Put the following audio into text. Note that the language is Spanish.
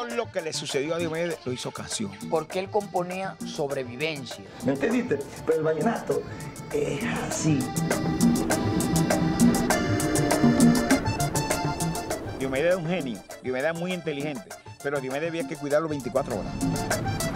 todo lo que le sucedió a Diomedes lo hizo canción. Porque él componía sobrevivencia. ¿Me entendiste? Pero el vallenato es así. Diomedes era un genio, Diomedes era muy inteligente, pero Diomedes había que cuidarlo 24 horas.